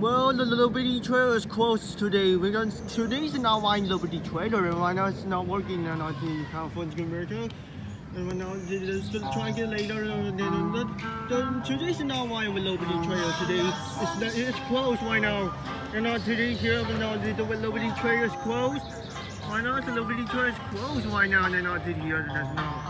Well, the Liberty Twirler is closed today because today's not wine Liberty Twirler and right now it's not working and I think California commercial. And right now they're still trying to get later and then the, the, today's not wine with Liberty Twirler today. It's it's closed right now. And now today here but now the, the Liberty Twirler is closed. Why not the Liberty Twirler is closed right now and then not here That's not.